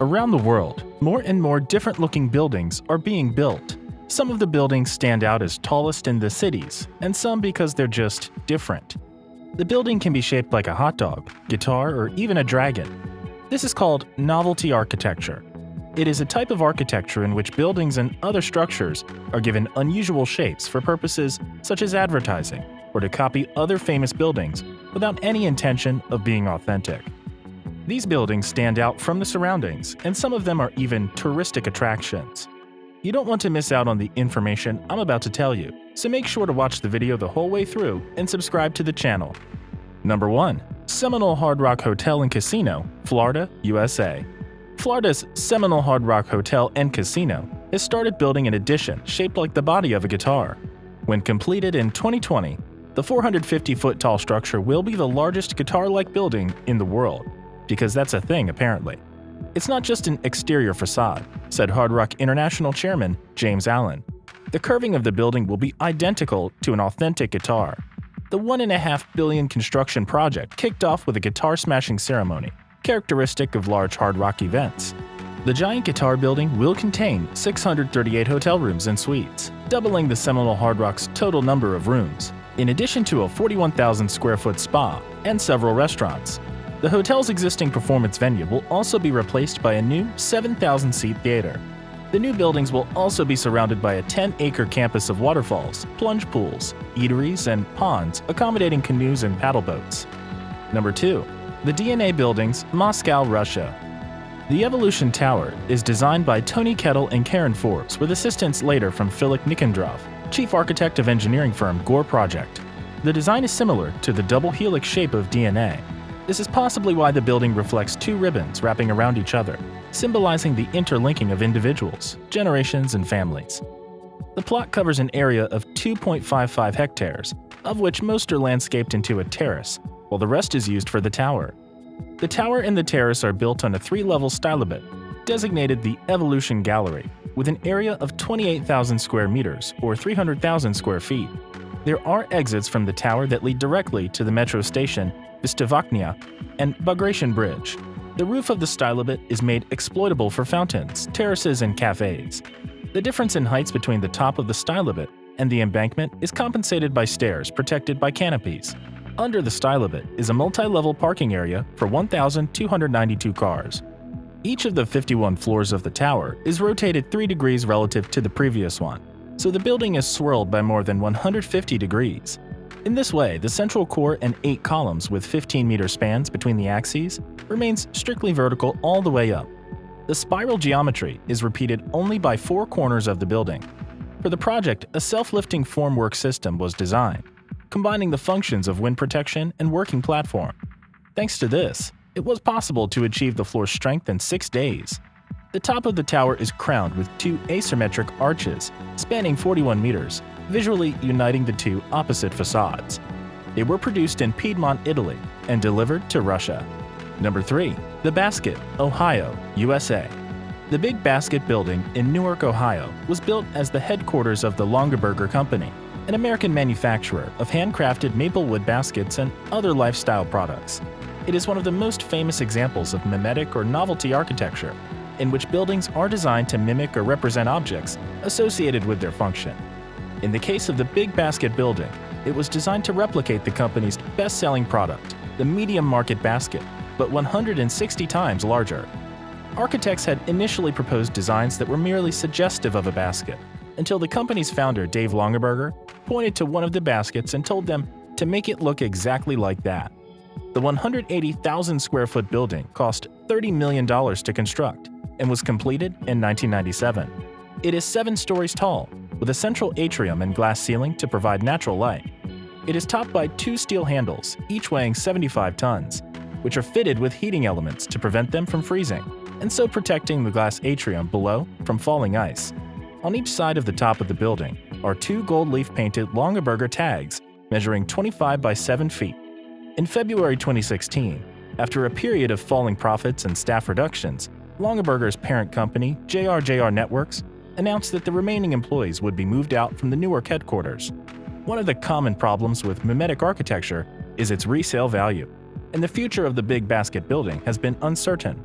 Around the world, more and more different looking buildings are being built. Some of the buildings stand out as tallest in the cities, and some because they're just different. The building can be shaped like a hot dog, guitar, or even a dragon. This is called novelty architecture. It is a type of architecture in which buildings and other structures are given unusual shapes for purposes such as advertising or to copy other famous buildings without any intention of being authentic. These buildings stand out from the surroundings, and some of them are even touristic attractions. You don't want to miss out on the information I'm about to tell you, so make sure to watch the video the whole way through and subscribe to the channel. Number 1. Seminole Hard Rock Hotel and Casino, Florida, USA. Florida's Seminole Hard Rock Hotel and Casino has started building an addition shaped like the body of a guitar. When completed in 2020, the 450-foot tall structure will be the largest guitar-like building in the world because that's a thing apparently. It's not just an exterior facade, said Hard Rock International chairman James Allen. The curving of the building will be identical to an authentic guitar. The 1.5 billion construction project kicked off with a guitar smashing ceremony, characteristic of large hard rock events. The giant guitar building will contain 638 hotel rooms and suites, doubling the Seminole Hard Rock's total number of rooms, in addition to a 41,000 square foot spa and several restaurants. The hotel's existing performance venue will also be replaced by a new 7,000-seat theater. The new buildings will also be surrounded by a 10-acre campus of waterfalls, plunge pools, eateries, and ponds accommodating canoes and paddle boats. Number 2. The DNA Buildings, Moscow, Russia. The Evolution Tower is designed by Tony Kettle and Karen Forbes with assistance later from Philip Nikandrov, chief architect of engineering firm Gorproject. The design is similar to the double helix shape of DNA, this is possibly why the building reflects two ribbons wrapping around each other, symbolizing the interlinking of individuals, generations, and families. The plot covers an area of 2.55 hectares, of which most are landscaped into a terrace, while the rest is used for the tower. The tower and the terrace are built on a three-level stylobate, designated the Evolution Gallery, with an area of 28,000 square meters or 300,000 square feet. There are exits from the tower that lead directly to the metro station Vystavochnaya, and Bagration Bridge. The roof of the stylobate is made exploitable for fountains, terraces, and cafes. The difference in heights between the top of the stylobate and the embankment is compensated by stairs protected by canopies. Under the stylobate is a multi-level parking area for 1,292 cars. Each of the 51 floors of the tower is rotated 3 degrees relative to the previous one, so the building is swirled by more than 150 degrees. In this way, the central core and eight columns with 15-meter spans between the axes remains strictly vertical all the way up. The spiral geometry is repeated only by four corners of the building. For the project, a self-lifting formwork system was designed, combining the functions of wind protection and working platform. Thanks to this, it was possible to achieve the floor's strength in six days. The top of the tower is crowned with two asymmetric arches spanning 41 meters visually uniting the two opposite facades. They were produced in Piedmont, Italy, and delivered to Russia. Number 3. The Basket, Ohio, USA. The Big Basket Building in Newark, Ohio was built as the headquarters of the Longaberger Company, an American manufacturer of handcrafted maple wood baskets and other lifestyle products. It is one of the most famous examples of mimetic or novelty architecture, in which buildings are designed to mimic or represent objects associated with their function. In the case of the Big Basket building, it was designed to replicate the company's best-selling product, the medium market basket, but 160 times larger. Architects had initially proposed designs that were merely suggestive of a basket, until the company's founder, Dave Longaberger, pointed to one of the baskets and told them to make it look exactly like that. The 180,000 square foot building cost $30 million to construct and was completed in 1997. It is seven stories tall with a central atrium and glass ceiling to provide natural light. It is topped by two steel handles, each weighing 75 tons, which are fitted with heating elements to prevent them from freezing, and so protecting the glass atrium below from falling ice. On each side of the top of the building are two gold leaf painted Longaberger tags measuring 25 by 7 feet. In February 2016, after a period of falling profits and staff reductions, Longaberger's parent company, JRJR Networks, announced that the remaining employees would be moved out from the Newark headquarters. One of the common problems with mimetic architecture is its resale value, and the future of the Big Basket building has been uncertain.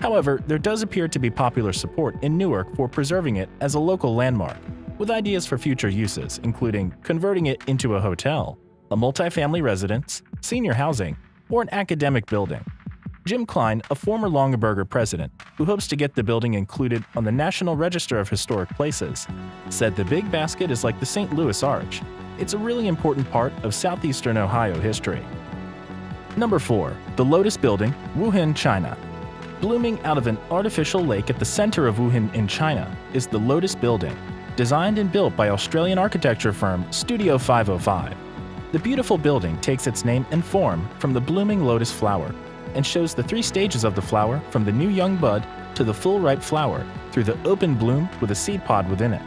However, there does appear to be popular support in Newark for preserving it as a local landmark, with ideas for future uses, including converting it into a hotel, a multifamily residence, senior housing, or an academic building. Jim Klein, a former Longaberger president who hopes to get the building included on the National Register of Historic Places, said the Big Basket is like the St. Louis Arch. It's a really important part of southeastern Ohio history. Number 4. The Lotus Building, Wujin, China. Blooming out of an artificial lake at the center of Wujin in China is the Lotus Building, designed and built by Australian architecture firm Studio 505. The beautiful building takes its name and form from the blooming lotus flower and shows the three stages of the flower from the new young bud to the full ripe flower through the open bloom with a seed pod within it.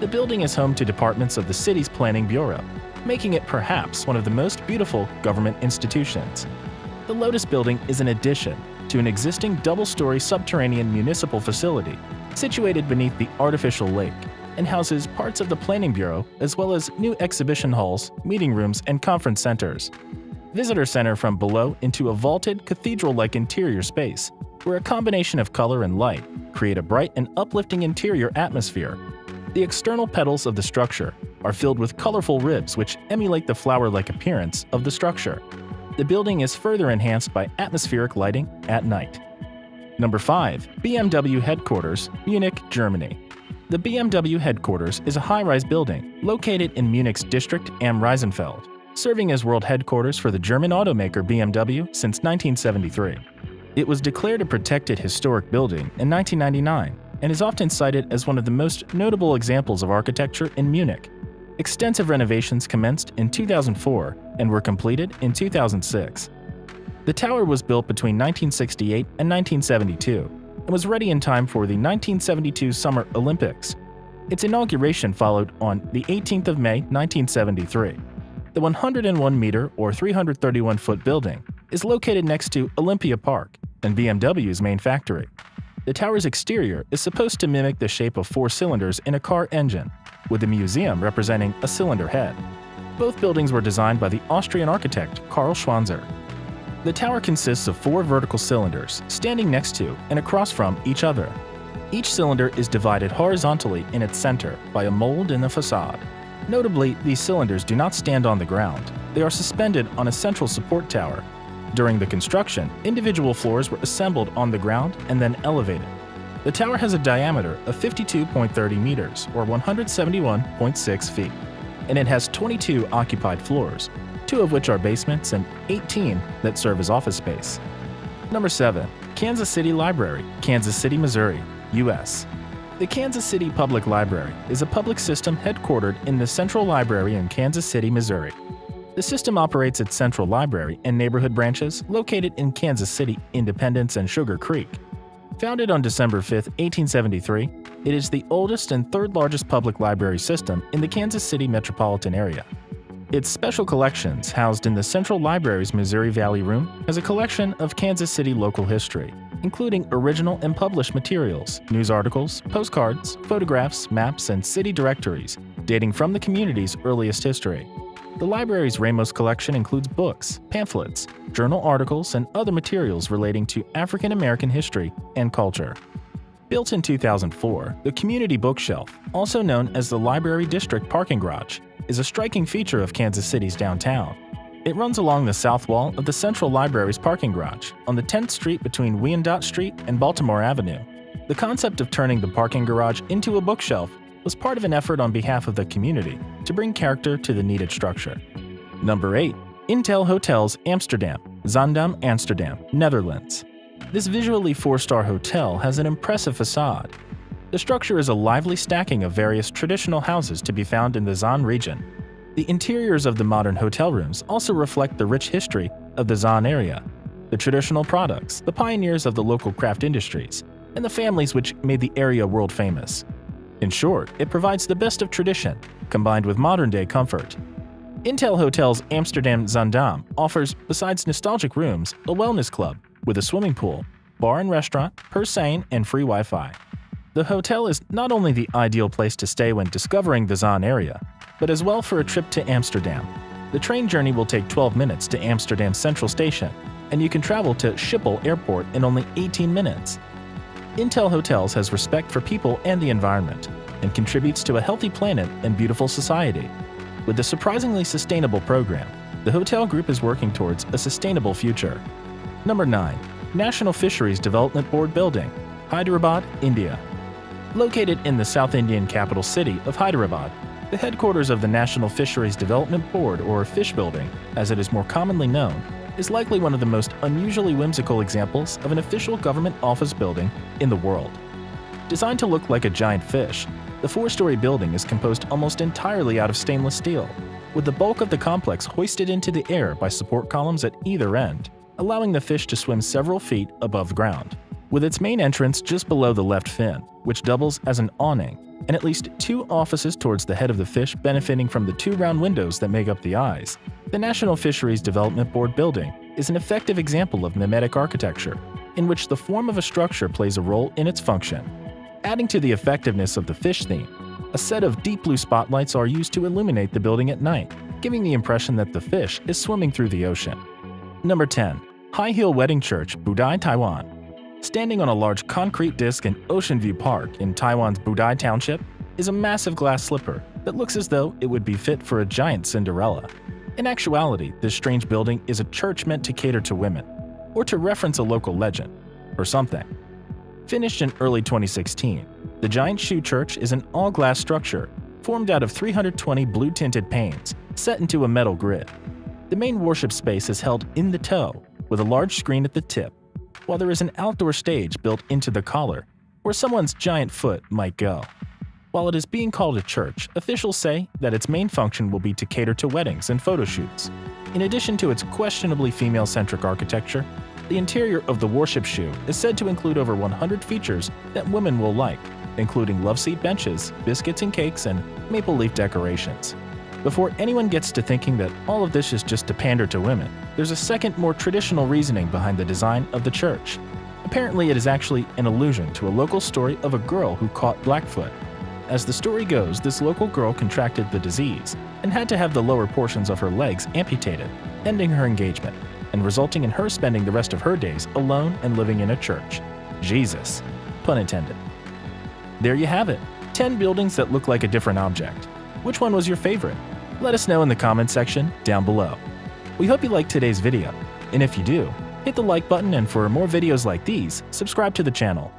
The building is home to departments of the city's planning bureau, making it perhaps one of the most beautiful government institutions. The Lotus Building is an addition to an existing double-story subterranean municipal facility situated beneath the artificial lake and houses parts of the Planning Bureau as well as new exhibition halls, meeting rooms, and conference centers visitor center from below into a vaulted, cathedral-like interior space, where a combination of color and light create a bright and uplifting interior atmosphere. The external petals of the structure are filled with colorful ribs which emulate the flower-like appearance of the structure. The building is further enhanced by atmospheric lighting at night. Number 5. BMW Headquarters, Munich, Germany. The BMW headquarters is a high-rise building located in Munich's district Am Riesenfeld serving as world headquarters for the German automaker BMW since 1973. It was declared a protected historic building in 1999 and is often cited as one of the most notable examples of architecture in Munich. Extensive renovations commenced in 2004 and were completed in 2006. The tower was built between 1968 and 1972 and was ready in time for the 1972 Summer Olympics. Its inauguration followed on the 18th of May 1973. The 101 meter or 331 foot building is located next to Olympia Park and BMW's main factory. The tower's exterior is supposed to mimic the shape of four cylinders in a car engine, with the museum representing a cylinder head. Both buildings were designed by the Austrian architect Karl Schwanzer. The tower consists of four vertical cylinders standing next to and across from each other. Each cylinder is divided horizontally in its center by a mold in the facade. Notably, these cylinders do not stand on the ground. They are suspended on a central support tower. During the construction, individual floors were assembled on the ground and then elevated. The tower has a diameter of 52.30 meters, or 171.6 feet, and it has 22 occupied floors, two of which are basements and 18 that serve as office space. Number 7. Kansas City Library, Kansas City, Missouri, U.S. The Kansas City Public Library is a public system headquartered in the Central Library in Kansas City, Missouri. The system operates its Central Library and neighborhood branches located in Kansas City, Independence, and Sugar Creek. Founded on December 5, 1873, it is the oldest and third largest public library system in the Kansas City metropolitan area. Its special collections, housed in the Central Library's Missouri Valley Room, has a collection of Kansas City local history, including original and published materials, news articles, postcards, photographs, maps, and city directories dating from the community's earliest history. The library's Ramos collection includes books, pamphlets, journal articles, and other materials relating to African American history and culture. Built in 2004, the Community Bookshelf, also known as the Library District Parking Garage, is a striking feature of Kansas City's downtown. It runs along the south wall of the Central Library's parking garage on the 10th Street between Wyandotte Street and Baltimore Avenue. The concept of turning the parking garage into a bookshelf was part of an effort on behalf of the community to bring character to the needed structure. Number 8. Inntel Hotels Amsterdam, Zaandam Amsterdam, Netherlands. This visually four-star hotel has an impressive facade. The structure is a lively stacking of various traditional houses to be found in the Zaan region, the interiors of the modern hotel rooms also reflect the rich history of the Zaan area, the traditional products, the pioneers of the local craft industries, and the families which made the area world famous. In short, it provides the best of tradition, combined with modern-day comfort. Inntel Hotels Amsterdam Zaandam offers, besides nostalgic rooms, a wellness club with a swimming pool, bar and restaurant, per sane, and free Wi-Fi. The hotel is not only the ideal place to stay when discovering the Zaan area, but as well for a trip to Amsterdam. The train journey will take 12 minutes to Amsterdam Central Station, and you can travel to Schiphol Airport in only 18 minutes. Inntel Hotels has respect for people and the environment and contributes to a healthy planet and beautiful society. With a surprisingly sustainable program, the hotel group is working towards a sustainable future. Number 9. National Fisheries Development Board Building, Hyderabad, India. Located in the South Indian capital city of Hyderabad, the headquarters of the National Fisheries Development Board, or Fish Building, as it is more commonly known, is likely one of the most unusually whimsical examples of an official government office building in the world. Designed to look like a giant fish, the four-story building is composed almost entirely out of stainless steel, with the bulk of the complex hoisted into the air by support columns at either end, allowing the fish to swim several feet above ground. With its main entrance just below the left fin, which doubles as an awning, and at least two offices towards the head of the fish benefiting from the two round windows that make up the eyes, the National Fisheries Development Board building is an effective example of mimetic architecture, in which the form of a structure plays a role in its function. Adding to the effectiveness of the fish theme, a set of deep blue spotlights are used to illuminate the building at night, giving the impression that the fish is swimming through the ocean. Number 10. High Heel Wedding Church, Budai, Taiwan. Standing on a large concrete disc in Ocean View Park in Taiwan's Budai Township is a massive glass slipper that looks as though it would be fit for a giant Cinderella. In actuality, this strange building is a church meant to cater to women, or to reference a local legend, or something. Finished in early 2016, the Giant Shoe Church is an all-glass structure formed out of 320 blue-tinted panes set into a metal grid. The main worship space is held in the toe, with a large screen at the tip while there is an outdoor stage built into the collar, where someone's giant foot might go. While it is being called a church, officials say that its main function will be to cater to weddings and photo shoots. In addition to its questionably female-centric architecture, the interior of the worship shoe is said to include over 100 features that women will like, including love seat benches, biscuits and cakes, and maple leaf decorations. Before anyone gets to thinking that all of this is just to pander to women, there's a second, more traditional reasoning behind the design of the church. Apparently, it is actually an allusion to a local story of a girl who caught Blackfoot. As the story goes, this local girl contracted the disease and had to have the lower portions of her legs amputated, ending her engagement, and resulting in her spending the rest of her days alone and living in a church. Jesus. Pun intended. There you have it 10 buildings that look like a different object. Which one was your favorite? Let us know in the comments section down below. We hope you liked today's video, and if you do, hit the like button and for more videos like these, subscribe to the channel.